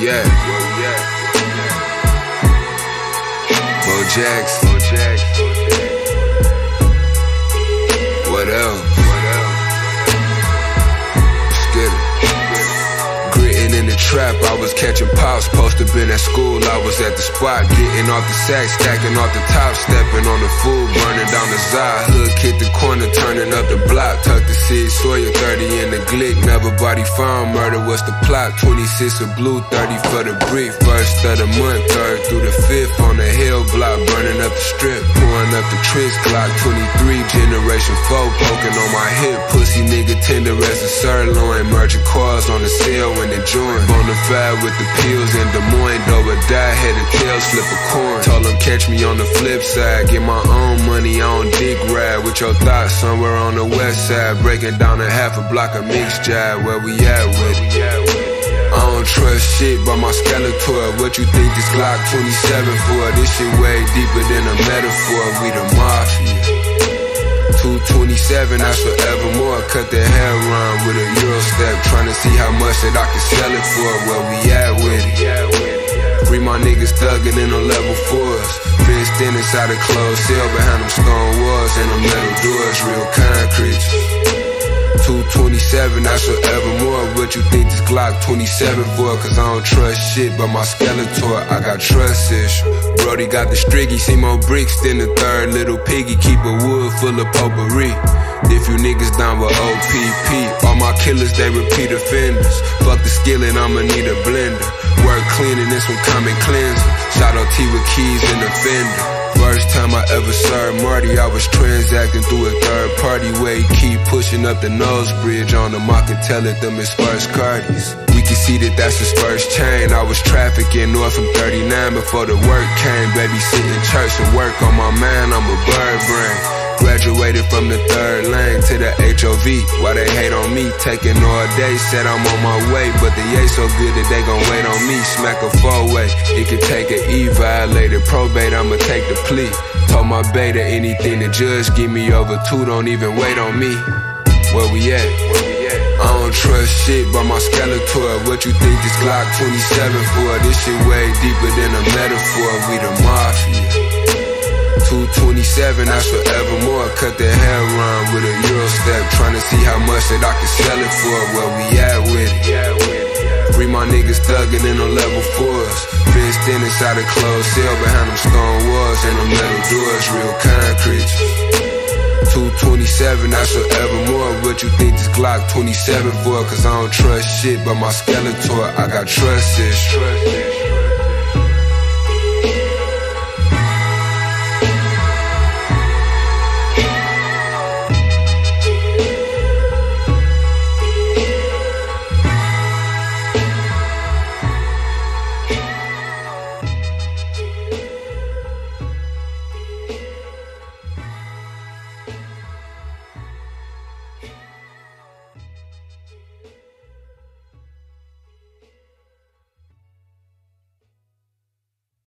we at? Where? Bo Jackson. What else? Let's get it. Gritting in the trap, I was catching pops. Posted been at school, I was at the spot. Getting off the sack, stacking off the top. Stepping on the food, burning down the Zai. Hood kick the corner, turning up the block. Tuck the seed, Sawyer 30 in the glick. Never body found, murder was the plot. 26 of blue, 30 for the brief. First of the month, third through the fifth. On the hill block, burning up the strip. Pouring up the trench Glock 23, generation 4. Poking on my hip, pussy nigga tender as a sirloin. Merchant cars on the sale when they join. Bonafide with the pills in Des Moines. Though a die, had a tail slip a coin. Told them catch me on the flip side. Get my own money, on dick ride. With your thoughts somewhere on the west side. Breaking down a half a block of mixed jive. Where we at with it? I don't trust shit but my skeletor. What you think this Glock 27 for? This shit way deeper than a metaphor. We the mafia. 227, that's forevermore. Cut the hair run with a Euro step. Trying to see how much that I can sell it for. Where we at with it? Free my niggas thuggin' in on level fours. Fenced in inside a closed cell behind them stone walls and them metal doors. Real concrete. 227, that's forevermore. What you think this Glock 27 for? Cause I don't trust shit but my skeletor. I got trust issues. Brody got the striggy, see more bricks than the third little piggy. Keep a wood full of potpourri. If you niggas down with OPP, all my killers, they repeat offenders. Fuck the skillet, I'ma need a blender. Work cleaning and some common cleanser. Shout out T with keys in the fender. First time I ever served Marty, I was transacting through a third party way. Keep pushing up the nose bridge on him, I can tell it them his first Cardis. We can see that that's his first chain. I was trafficking north from 39 before the work came. Baby sitting church and work on my man, I'm a bird brain. Graduated from the third lane to the HOV. Why they hate on me? Taking all day, said I'm on my way. But the A so good that they gon' wait on me. Smack a four way. It could take an E violated probate, I'ma take the plea. Told my beta anything the judge give me over two, don't even wait on me. Where we at? Where we at? I don't trust shit but my skeletor. What you think this Glock 27 for? This shit way deeper than a metaphor. We the mafia. 227, that's forevermore. Cut the hair run with a Euro step. Trying to see how much that I can sell it for. Where we at with it? Free my niggas thuggin' in on level fours. Fenced in inside a closed cell behind them stone walls and them metal doors. Real concrete. 227, that's forevermore. What you think this Glock 27 for? Cause I don't trust shit but my skeletor. I got trust issues.